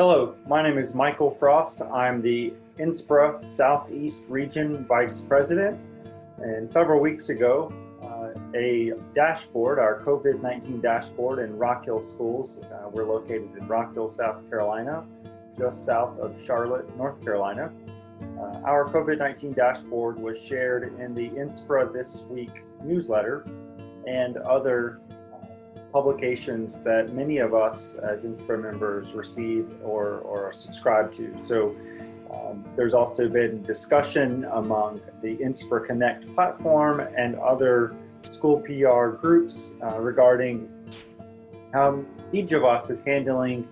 Hello, my name is Mychal Frost. I'm the NSPRA Southeast Region Vice President. And several weeks ago, uh, a dashboard, our COVID 19 dashboard in Rock Hill Schools, uh, we're located in Rock Hill, South Carolina, just south of Charlotte, North Carolina. Uh, our COVID 19 dashboard was shared in the NSPRA This Week newsletter and other publications that many of us as NSPRA members receive or, or subscribe to. So um, there's also been discussion among the NSPRA Connect platform and other school PR groups uh, regarding how each of us is handling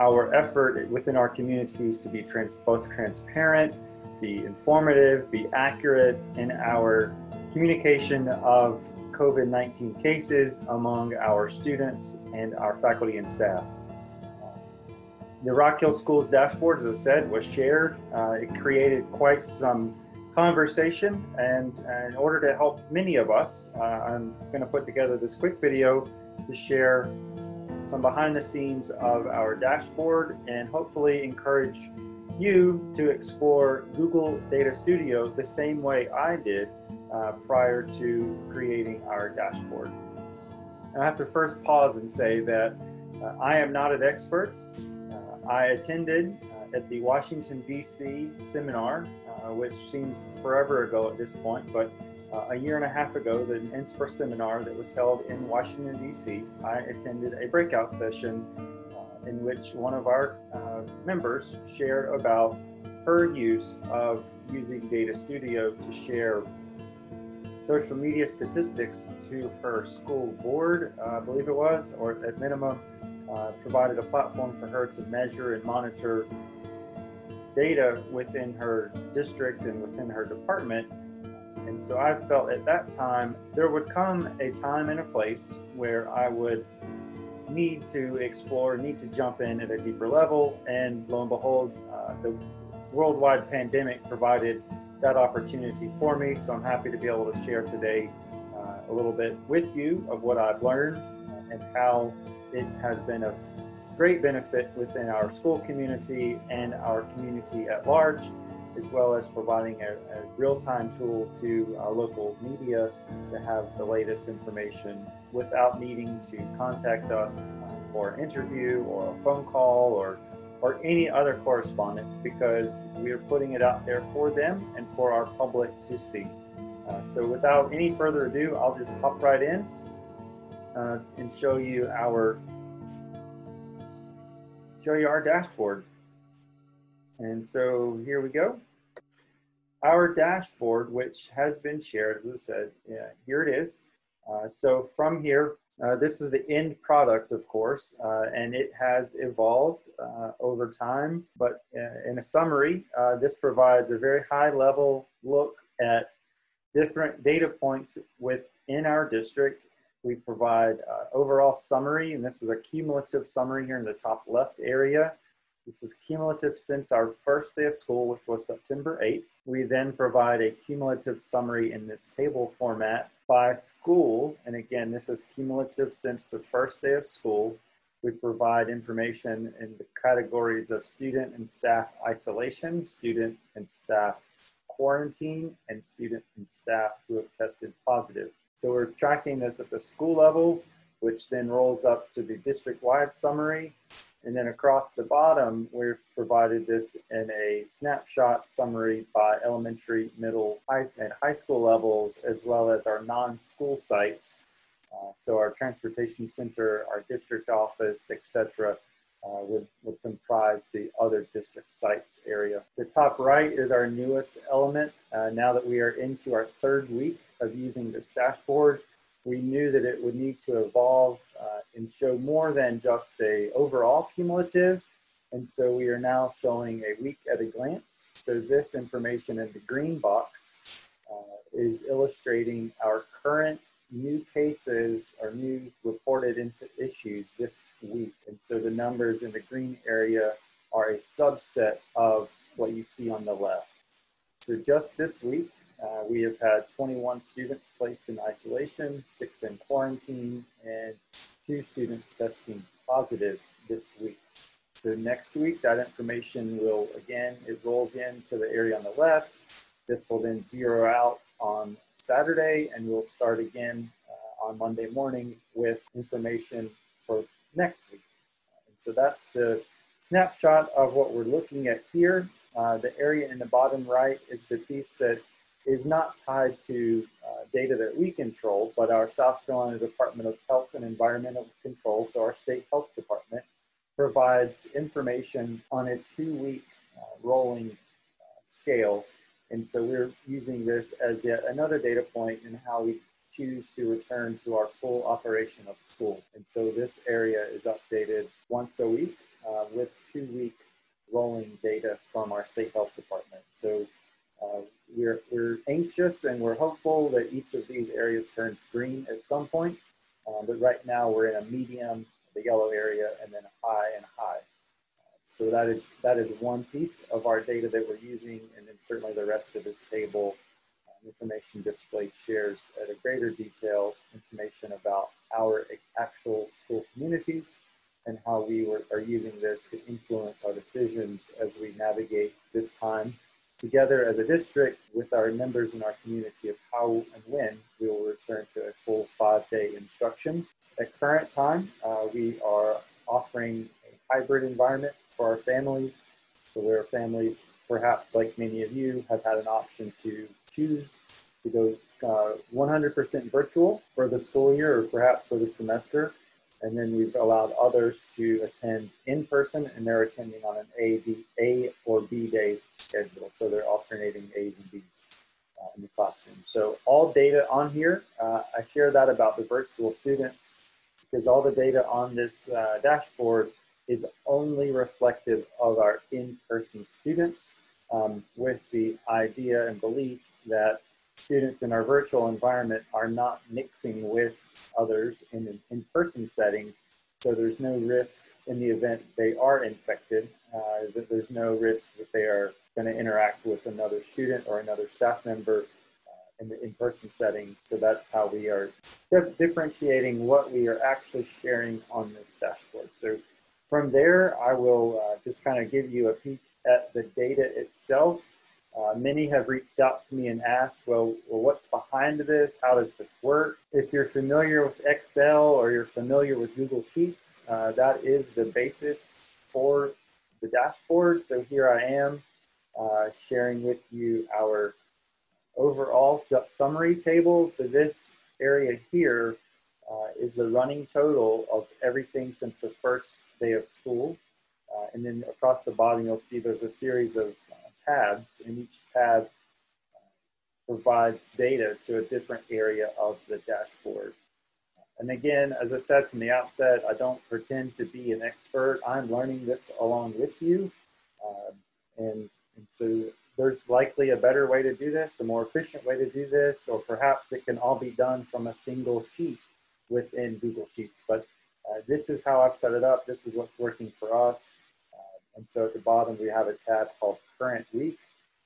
our effort within our communities to be trans both transparent, be informative, be accurate in our communication of COVID 19 cases among our students and our faculty and staff. The Rock Hill Schools dashboard, as I said, was shared. Uh, it created quite some conversation, and in order to help many of us, uh, I'm going to put together this quick video to share some behind the scenes of our dashboard and hopefully encourage you to explore Google Data Studio the same way I did uh, prior to creating our dashboard. I have to first pause and say that uh, I am not an expert. Uh, I attended uh, at the Washington, D.C. seminar, uh, which seems forever ago at this point, but uh, a year and a half ago, the NSPRA seminar that was held in Washington, D.C., I attended a breakout session in which one of our members shared about her use of using Data Studio to share social media statistics to her school board, uh, I believe it was, or at minimum, uh, provided a platform for her to measure and monitor data within her district and within her department. And so I felt at that time there would come a time and a place where I would need to explore, need to jump in at a deeper level. And lo and behold, uh, the worldwide pandemic provided that opportunity for me. So I'm happy to be able to share today uh, a little bit with you of what I've learned and how it has been a great benefit within our school community and our community at large, as well as providing a, a real-time tool to our local media to have the latest information without needing to contact us uh, for an interview or a phone call or or any other correspondence because we are putting it out there for them and for our public to see. Uh, so without any further ado, I'll just hop right in uh, and show you our show you our dashboard. And so here we go. Our dashboard, which has been shared, as I said, yeah, here it is. Uh, so from here, uh, this is the end product, of course, uh, and it has evolved uh, over time. But uh, in a summary, uh, this provides a very high level look at different data points within our district. We provide overall summary, and this is a cumulative summary here in the top left area. This is cumulative since our first day of school, which was September 8th. We then provide a cumulative summary in this table format by school. And again, this is cumulative since the first day of school. We provide information in the categories of student and staff isolation, student and staff quarantine, and student and staff who have tested positive. So we're tracking this at the school level, which then rolls up to the district-wide summary, and then across the bottom, we've provided this in a snapshot summary by elementary, middle, high, and high school levels, as well as our non-school sites. Uh, so our transportation center, our district office, etc., uh, would, would comprise the other district sites area. The top right is our newest element. Uh, now that we are into our third week of using this dashboard, we knew that it would need to evolve uh, and show more than just a overall cumulative. And so we are now showing a week at a glance. So this information in the green box uh, is illustrating our current new cases or new reported issues this week. And so the numbers in the green area are a subset of what you see on the left. So just this week, uh, we have had 21 students placed in isolation, six in quarantine, and two students testing positive this week. So next week, that information will, again, it rolls into the area on the left. This will then zero out on Saturday and we'll start again uh, on Monday morning with information for next week. And so that's the snapshot of what we're looking at here. Uh, the area in the bottom right is the piece that is not tied to uh, data that we control, but our South Carolina Department of Health and Environmental Control, so our state health department, provides information on a two-week uh, rolling uh, scale. And so we're using this as yet another data point in how we choose to return to our full operation of school. And so this area is updated once a week uh, with two-week rolling data from our state health department. So uh, we're, we're anxious and we're hopeful that each of these areas turns green at some point. Um, but right now we're in a medium, the yellow area, and then high and high. Uh, so that is, that is one piece of our data that we're using, and then certainly the rest of this table, um, information displayed shares at a greater detail information about our actual school communities and how we were, are using this to influence our decisions as we navigate this time together as a district with our members in our community of how and when we will return to a full five-day instruction. At current time, uh, we are offering a hybrid environment for our families. So where families, perhaps like many of you, have had an option to choose to go 100% uh, virtual for the school year or perhaps for the semester and then we've allowed others to attend in person, and they're attending on an A, B, A or B day schedule. So they're alternating A's and B's uh, in the classroom. So all data on here, uh, I share that about the virtual students because all the data on this uh, dashboard is only reflective of our in-person students um, with the idea and belief that students in our virtual environment are not mixing with others in an in-person setting. So there's no risk in the event they are infected, uh, that there's no risk that they are going to interact with another student or another staff member uh, in the in-person setting. So that's how we are differentiating what we are actually sharing on this dashboard. So from there, I will uh, just kind of give you a peek at the data itself uh, many have reached out to me and asked, well, well, what's behind this? How does this work? If you're familiar with Excel or you're familiar with Google Sheets, uh, that is the basis for the dashboard. So here I am uh, sharing with you our overall summary table. So this area here uh, is the running total of everything since the first day of school. Uh, and then across the bottom, you'll see there's a series of tabs, and each tab uh, provides data to a different area of the dashboard. And again, as I said from the outset, I don't pretend to be an expert. I'm learning this along with you. Uh, and, and so there's likely a better way to do this, a more efficient way to do this, or perhaps it can all be done from a single sheet within Google Sheets. But uh, this is how I've set it up. This is what's working for us. And so at the bottom, we have a tab called current week.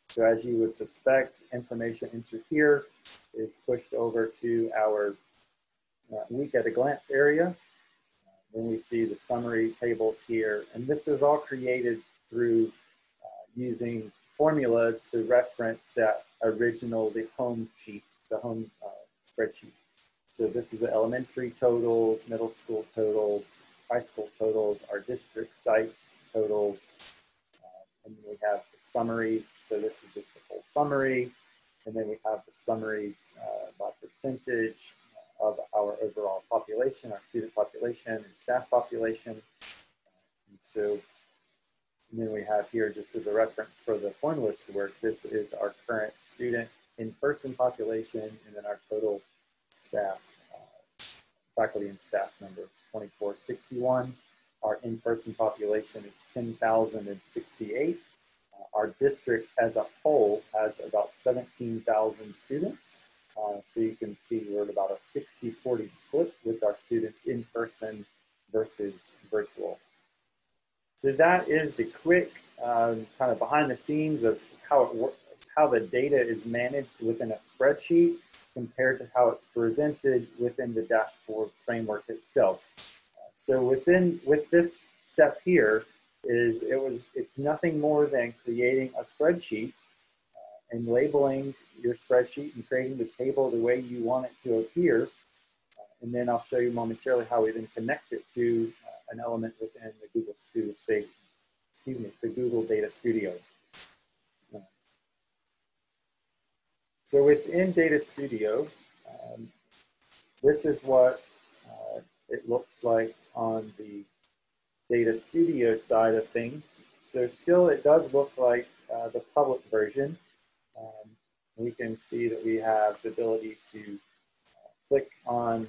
So as you would suspect, information entered here is pushed over to our uh, week at a glance area. Then we see the summary tables here. And this is all created through uh, using formulas to reference that original, the home sheet, the home uh, spreadsheet. So this is the elementary totals, middle school totals, high school totals, our district sites totals, and then we have the summaries. So this is just the full summary. And then we have the summaries uh, by percentage of our overall population, our student population and staff population. And so and then we have here, just as a reference for the formulas to work, this is our current student in-person population and then our total staff, uh, faculty and staff number. 2461. Our in-person population is 10,068. Uh, our district as a whole has about 17,000 students. Uh, so you can see we're at about a 60-40 split with our students in person versus virtual. So that is the quick uh, kind of behind the scenes of how it works, how the data is managed within a spreadsheet compared to how it's presented within the dashboard framework itself. So within with this step here, is it was it's nothing more than creating a spreadsheet uh, and labeling your spreadsheet and creating the table the way you want it to appear. Uh, and then I'll show you momentarily how we then connect it to uh, an element within the Google Studio State, excuse me, the Google Data Studio. So within Data Studio, um, this is what it looks like on the Data Studio side of things. So still it does look like uh, the public version. Um, we can see that we have the ability to uh, click on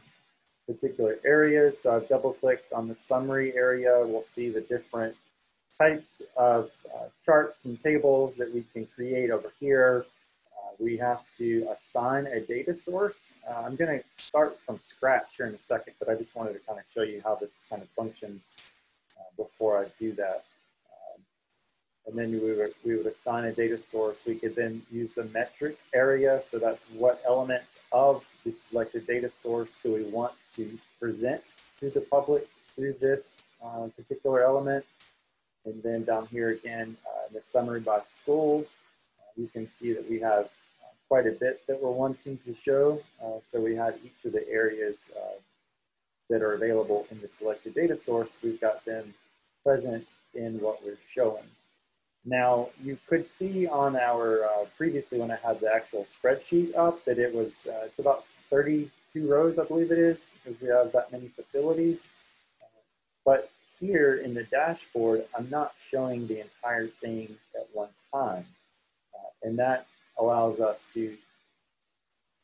particular areas. So I've double clicked on the summary area. We'll see the different types of uh, charts and tables that we can create over here. We have to assign a data source. Uh, I'm going to start from scratch here in a second, but I just wanted to kind of show you how this kind of functions uh, before I do that. Um, and then we would, we would assign a data source. We could then use the metric area. So that's what elements of the selected data source do we want to present to the public through this uh, particular element. And then down here again, uh, the summary by school, uh, you can see that we have quite a bit that we're wanting to show. Uh, so we have each of the areas uh, that are available in the selected data source, we've got them present in what we're showing. Now, you could see on our, uh, previously when I had the actual spreadsheet up, that it was, uh, it's about 32 rows, I believe it is, because we have that many facilities. but here in the dashboard, I'm not showing the entire thing at one time. Uh, and that allows us to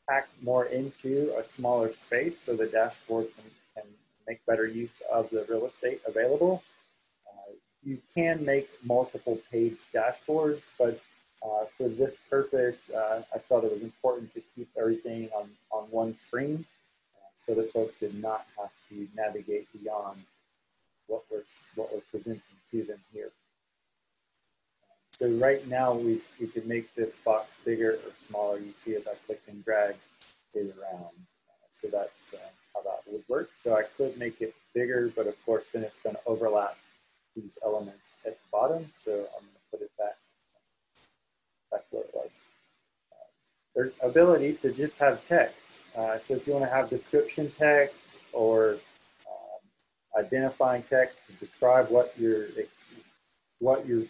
pack more into a smaller space so the dashboard can make better use of the real estate available. Uh, you can make multiple page dashboards, but uh, for this purpose, uh, I felt it was important to keep everything on, on one screen uh, so that folks did not have to navigate beyond what we're, what we're presenting to them here. So right now we, we can make this box bigger or smaller. You see as I click and drag it around. Uh, so that's uh, how that would work. So I could make it bigger, but of course then it's going to overlap these elements at the bottom. So I'm going to put it back, back where it was. Uh, there's ability to just have text. Uh, so if you want to have description text or um, identifying text to describe what your what your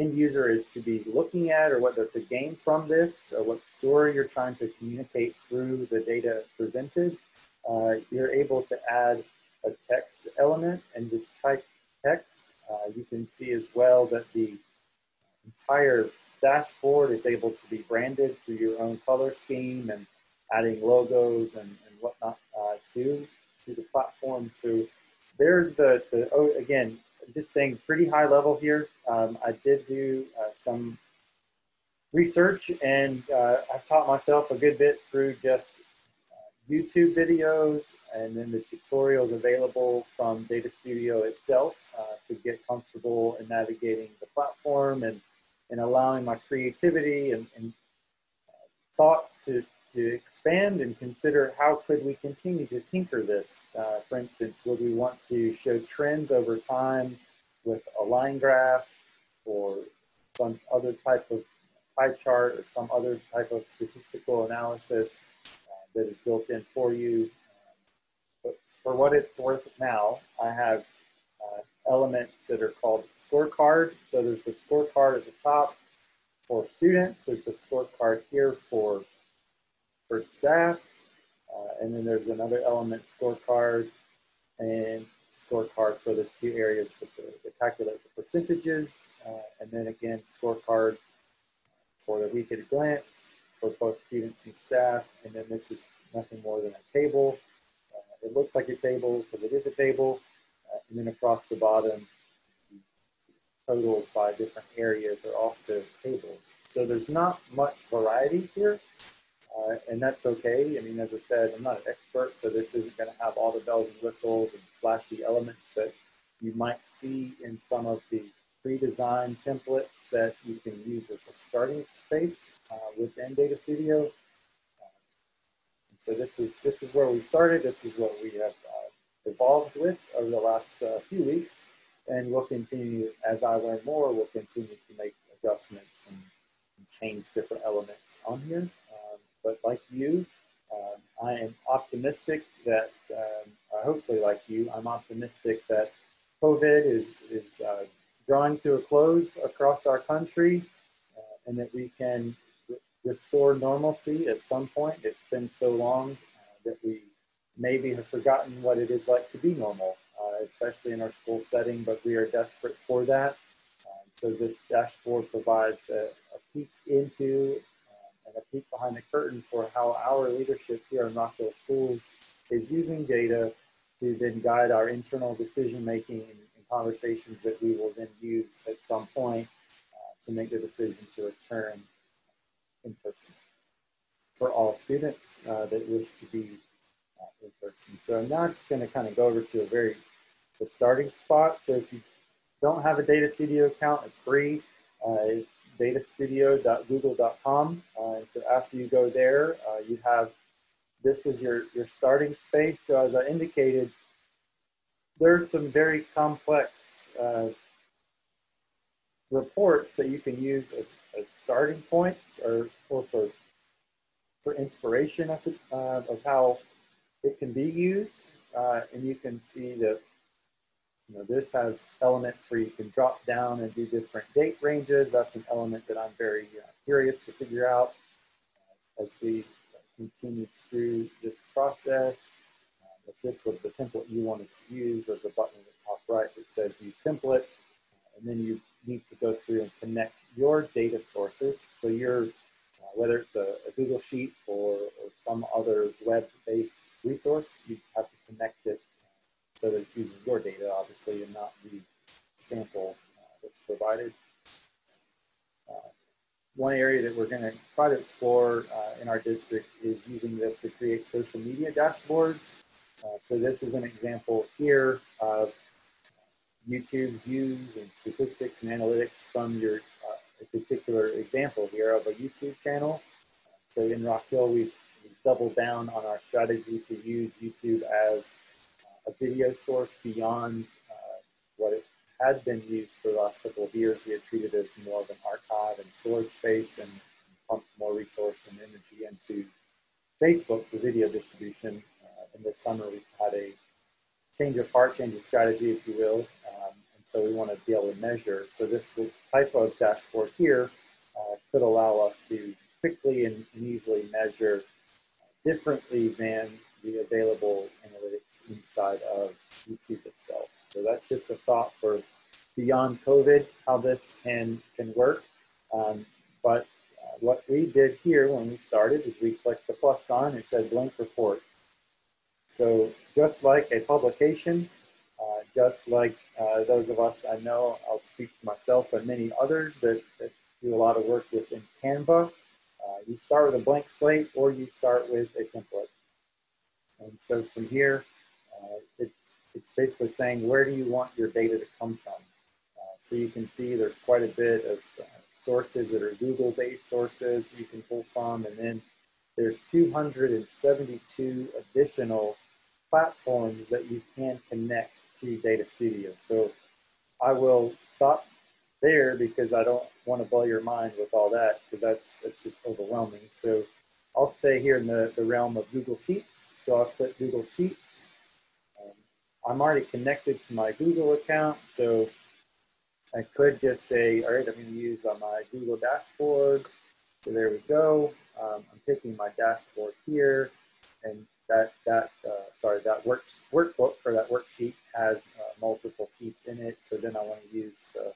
end user is to be looking at or what they're to gain from this or what story you're trying to communicate through the data presented, uh, you're able to add a text element and just type text. Uh, you can see as well that the entire dashboard is able to be branded through your own color scheme and adding logos and, and whatnot uh, to, to the platform. So there's the, the oh, again, just staying pretty high level here. Um, I did do uh, some research and uh, I've taught myself a good bit through just YouTube videos and then the tutorials available from Data Studio itself uh, to get comfortable in navigating the platform and, and allowing my creativity and, and uh, thoughts to, to expand and consider how could we continue to tinker this. Uh, for instance, would we want to show trends over time with a line graph or some other type of pie chart or some other type of statistical analysis that is built in for you. But for what it's worth now, I have uh, elements that are called scorecard. So there's the scorecard at the top for students. There's the scorecard here for, for staff. Uh, and then there's another element scorecard and scorecard for the two areas that, the, that calculate the percentages. Uh, and then again, scorecard for the week at a glance for both students and staff. And then this is nothing more than a table. Uh, it looks like a table because it is a table. Uh, and then across the bottom, totals by different areas are also tables. So there's not much variety here. Uh, and that's okay. I mean, as I said, I'm not an expert, so this isn't going to have all the bells and whistles and flashy elements that you might see in some of the pre-designed templates that you can use as a starting space uh, within Data Studio. Uh, so this is, this is where we've started. This is what we have uh, evolved with over the last uh, few weeks. and we'll continue, as I learn more, we'll continue to make adjustments and, and change different elements on here. But like you, um, I am optimistic that, um, hopefully like you, I'm optimistic that COVID is, is uh, drawing to a close across our country uh, and that we can re restore normalcy at some point. It's been so long uh, that we maybe have forgotten what it is like to be normal, uh, especially in our school setting, but we are desperate for that. Um, so this dashboard provides a, a peek into and a peek behind the curtain for how our leadership here in Rock Hill Schools is using data to then guide our internal decision making and, conversations that we will then use at some point uh, to make the decision to return in person for all students uh, that wish to be uh, in person. So now I'm just going to kind of go over to a very the starting spot. So if you don't have a Data Studio account, it's free. Uh, it's datastudio.google.com. Uh, and so after you go there, uh, you have this is your, your starting space. So as I indicated, there's some very complex uh, reports that you can use as, as starting points or, or for, for inspiration as, uh, of how it can be used. Uh, and you can see that you know, this has elements where you can drop down and do different date ranges. That's an element that I'm very uh, curious to figure out uh, as we continue through this process. Uh, if this was the template you wanted to use, there's a button at the top right that says use template. Uh, and then you need to go through and connect your data sources. So your, uh, whether it's a, a, Google Sheet or, or some other web-based resource, you have to connect it uh, so that it's using your data, obviously, and not the sample uh, that's provided. Uh, one area that we're going to try to explore uh, in our district is using this to create social media dashboards. Uh, so this is an example here of YouTube views and statistics and analytics from your uh, particular example here of a YouTube channel. So in Rock Hill, we've, we've doubled down on our strategy to use YouTube as a video source beyond uh, what it had been used for the last couple of years. We had treated as more of an archive and storage space and, pumped more resource and energy into Facebook for video distribution. Uh, in this summer, we've had a change of heart, change of strategy, if you will. Um, and so we want to be able to measure. So this type of dashboard here uh, could allow us to quickly and, and easily measure differently than the available analytics inside of YouTube itself. So that's just a thought for beyond COVID, how this can, can work. Um, but uh, what we did here when we started is we clicked the plus sign and said blank report. So just like a publication, uh, just like uh, those of us I know, I'll speak for myself, but many others that, that do a lot of work within Canva, uh, you start with a blank slate or you start with a template. And so from here, uh, it's, it's basically saying where do you want your data to come from? Uh, so you can see there's quite a bit of uh, sources that are Google-based sources you can pull from, and then there's 272 additional platforms that you can connect to Data Studio. So I will stop there because I don't want to blow your mind with all that because that's, that's just overwhelming. So I'll stay here in the, the realm of Google Sheets. So I'll click Google Sheets. Um, I'm already connected to my Google account. So I could just say, all right, I'm going to use on my Google dashboard. So there we go. Um, I'm picking my dashboard here, and that that uh, sorry that works workbook or that worksheet has uh, multiple sheets in it. So then I want to use the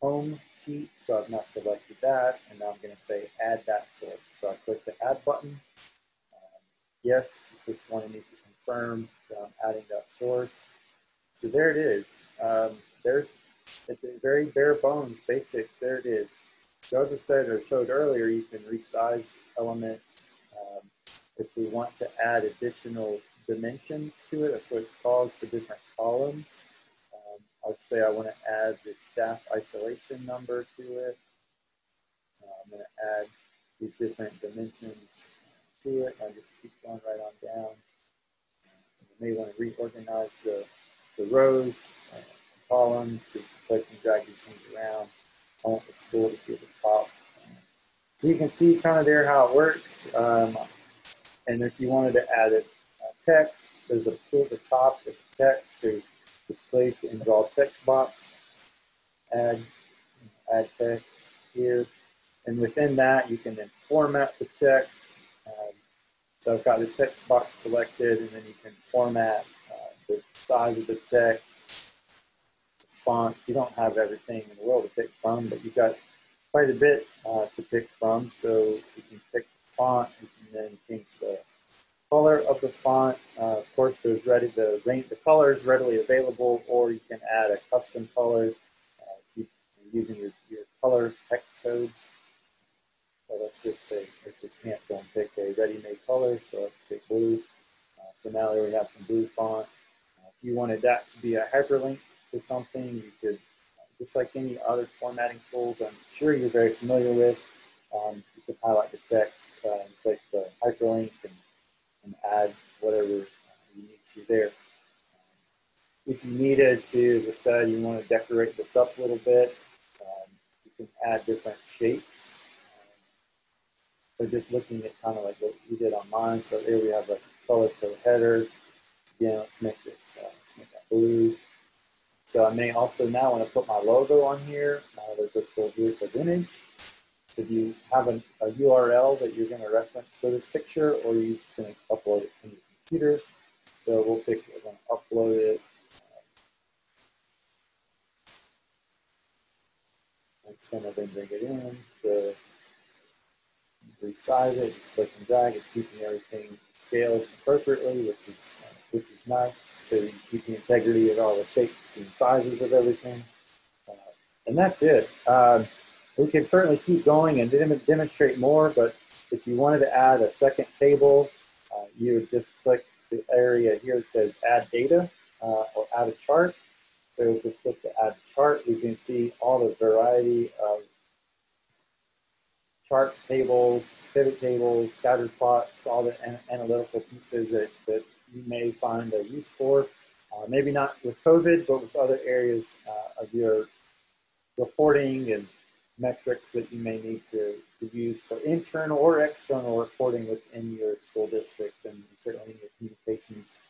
home So I've now selected that, and now I'm going to say add that source. So I click the add button. Um, yes, it's just wanting me to confirm that I'm adding that source. So there it is. Um, there's at the very bare bones, basic. There it is. So as I said or showed earlier, you can resize elements. Um, if we want to add additional dimensions to it, that's what it's called, so different columns. I'd say I want to add the staff isolation number to it. Uh, I'm going to add these different dimensions to it. I just keep going right on down. You may want to reorganize the, the rows. Uh, columns. So you can click and drag these things around. I want the school to be at the top. So you can see kind of there how it works. Um, and if you wanted to add a, a, text, there's a tool at the top with text. So just click and draw text box. Add, add text here. And within that, you can then format the text. Um, so I've got the text box selected, and then you can format uh, the size of the text, fonts. You don't have everything in the world to pick from, but you've got quite a bit uh, to pick from. So you can pick the font, can then change the color of the font. Uh, of course, there's ready the range, the colors readily available, or you can add a custom color uh, using your, your color hex codes. So let's just say, let's just cancel and pick a ready-made color. So let's pick blue. Uh, so now we have some blue font. Uh, if you wanted that to be a hyperlink to something, you could, uh, just like any other formatting tools, I'm sure you're very familiar with, um, you can highlight the text uh, and click the hyperlink and, and add whatever you need to there. Um, if you needed to, as I said, you want to decorate this up a little bit, um, you can add different shapes so just looking at kind of like what we did on mine. So here we have a color for the header. Again, let's make this, uh, let's make that blue. So I may also now want to put my logo on here. Uh, there's a tool here says image. So if you have a, a URL that you're going to reference for this picture, or you're just going to upload it from your computer. So we'll pick, we're going to upload it. It's going to then bring it in to resize it, just click and drag. It's keeping everything scaled appropriately, which is uh, which is nice. So you keep the integrity of all the shapes and sizes of everything. Uh, and that's it. Uh, we can certainly keep going and dem demonstrate more, but if you wanted to add a second table, uh, you would just click the area here that says add data uh, or add a chart. So if we click to add chart, we can see all the variety of charts, tables, pivot tables, scattered plots, all the an analytical pieces that, that you may find a use for. Uh, maybe not with COVID, but with other areas uh, of your reporting and metrics that you may need to, to use for internal or external reporting within your school district and certainly your communications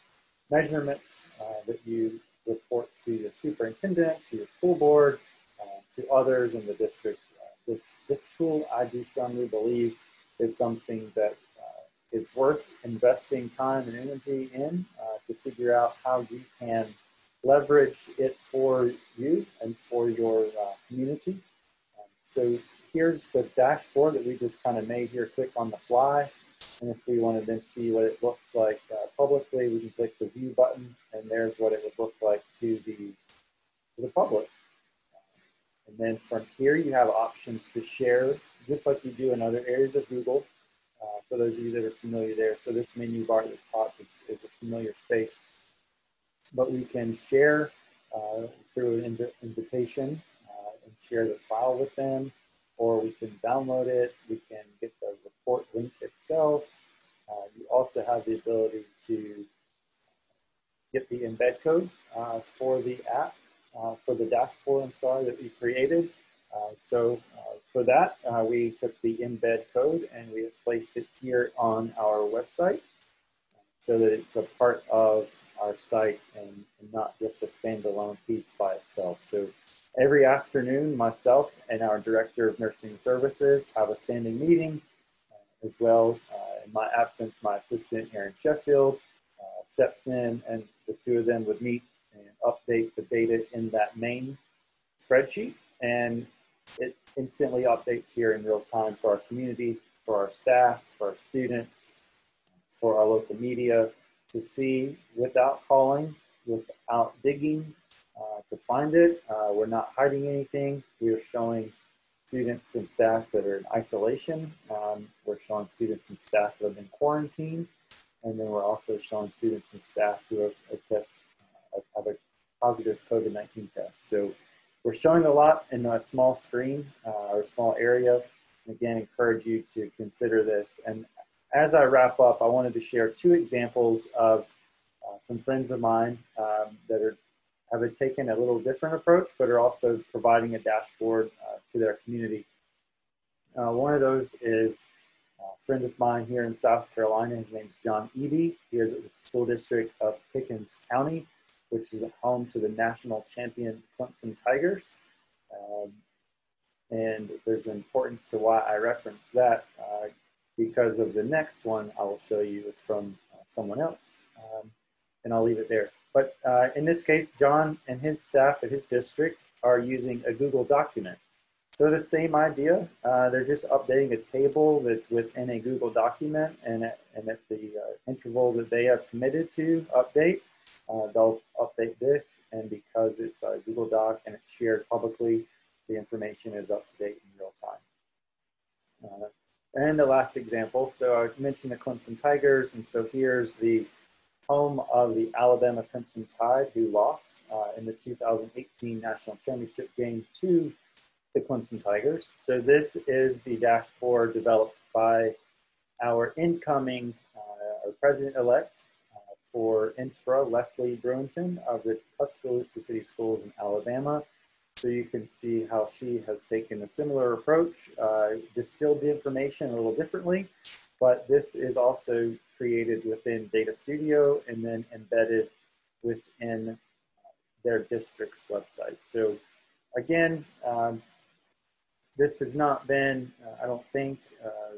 measurements uh, that you report to the superintendent, to your school board, uh, to others in the district this, this tool, I do strongly believe, is something that uh, is worth investing time and energy in uh, to figure out how you can leverage it for you and for your uh, community. So here's the dashboard that we just kind of made here, click on the fly. And if we want to then see what it looks like uh, publicly, we can click the view button and there's what it would look like to the, to the public. And then from here, you have options to share, just like you do in other areas of Google, uh, for those of you that are familiar there. So this menu bar at the top is, is a familiar space. But we can share uh, through an inv invitation and share the file with them, or we can download it. We can get the report link itself. Uh, you also have the ability to get the embed code uh, for the app uh, for the dashboard, I'm sorry, that we created. Uh, so uh, for that, uh, we took the embed code and we have placed it here on our website so that it's a part of our site and, and, not just a standalone piece by itself. So every afternoon, myself and our Director of Nursing Services have a standing meeting uh, as well. Uh, in my absence, my assistant, Aaron Sheffield, uh, steps in and the two of them would meet and update the data in that main spreadsheet. And it instantly updates here in real time for our community, for our staff, for our students, for our local media to see without calling, without digging uh, to find it. Uh, we're not hiding anything. We are showing students and staff that are in isolation. Um, we're showing students and staff that have been quarantined. And then we're also showing students and staff who have a test of a positive COVID-19 test. So we're showing a lot in a small screen uh, or a small area. And again, encourage you to consider this. And as I wrap up, I wanted to share two examples of uh, some friends of mine um, that are have taken a little different approach, but are also providing a dashboard uh, to their community. Uh, one of those is a friend of mine here in South Carolina. His name's John Eby. He is at the school district of Pickens County, which is home to the national champion Clemson Tigers. Um, and there's importance to why I reference that uh, because of the next one I will show you is from uh, someone else. Um, and I'll leave it there. But uh, in this case, John and his staff at his district are using a Google document. So the same idea, uh, they're just updating a table that's within a Google document and at, and at the uh, interval that they have committed to update, uh, they'll update this. And because it's a Google Doc and it's shared publicly, the information is up to date in real time. And the last example, so I mentioned the Clemson Tigers, and so here's the home of the Alabama Crimson Tide, who lost uh, in the 2018 National Championship game to the Clemson Tigers. So this is the dashboard developed by our incoming uh, president-elect uh, for NSPRA, Leslie Brewington of the Tuscaloosa City Schools in Alabama. So you can see how she has taken a similar approach, uh, distilled the information a little differently, but this is also created within Data Studio and then embedded within their district's website. So again, um, this has not been, uh, I don't think, uh,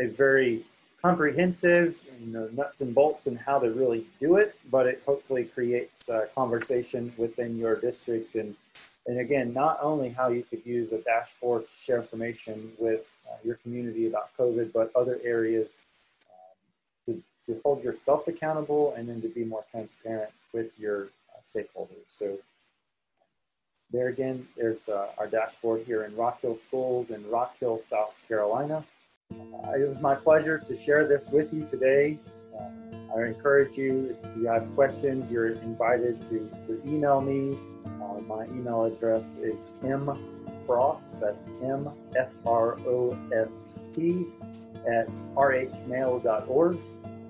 a very comprehensive, you know, nuts and bolts and how to really do it, but it hopefully creates a conversation within your district. And, and again, not only how you could use a dashboard to share information with uh, your community about COVID, but other areas um, to, to hold yourself accountable and then to be more transparent with your uh, stakeholders. So there again, there's uh, our dashboard here in Rock Hill Schools in Rock Hill, South Carolina. Uh, it was my pleasure to share this with you today. Uh, I encourage you, if you have questions, you're invited to, to email me. Uh, my email address is mfrost, that's M F R O S T, at rhmail.org.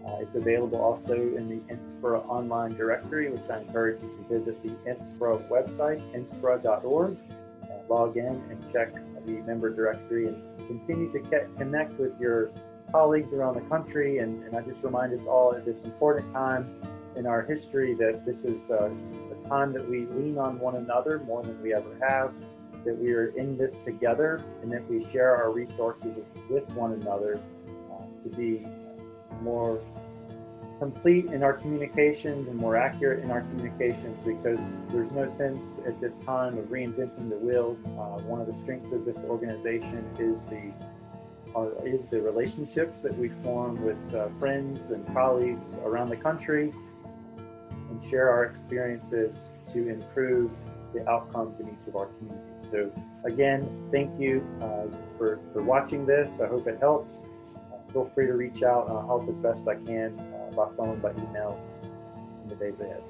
Uh, it's available also in the NSPRA online directory, which I encourage you to visit the NSPRA website, nspra.org, and log in and check the member directory and continue to connect with your colleagues around the country. And, and I just remind us all at this important time in our history that this is uh, a time that we lean on one another more than we ever have, that we are in this together, and that we share our resources with one another uh, to be more complete in our communications and more accurate in our communications because there's no sense at this time of reinventing the wheel. Uh, one of the strengths of this organization is the uh, is the relationships that we form with uh, friends and colleagues around the country and share our experiences to improve the outcomes in each of our communities. So again, thank you uh, for, for watching this. I hope it helps. Feel free to reach out. I'll help as best I can by phone, by email in the days ahead.